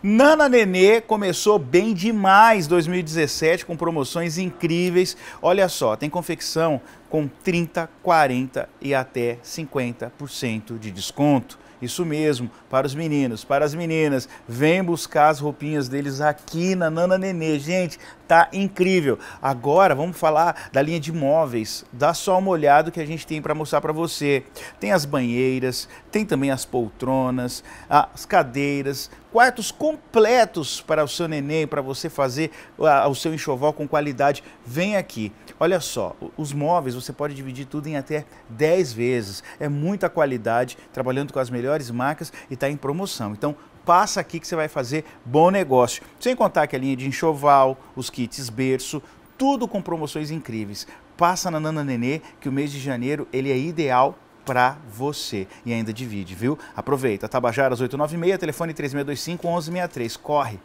Nana Nenê começou bem demais 2017 com promoções incríveis. Olha só, tem confecção com 30, 40 e até 50% de desconto. Isso mesmo, para os meninos, para as meninas, vem buscar as roupinhas deles aqui na Nana Nenê. Gente, tá incrível. Agora vamos falar da linha de móveis. Dá só uma olhada que a gente tem para mostrar para você. Tem as banheiras, tem também as poltronas, as cadeiras, quartos completos para o seu neném, para você fazer o seu enxoval com qualidade. Vem aqui. Olha só, os móveis você pode dividir tudo em até 10 vezes. É muita qualidade, trabalhando com as melhores marcas e está em promoção. Então, passa aqui que você vai fazer bom negócio. Sem contar que a linha de enxoval, os kits berço, tudo com promoções incríveis. Passa na Nana Nenê que o mês de janeiro ele é ideal para você. E ainda divide, viu? Aproveita. Tabajara 896, telefone 3625 1163. Corre!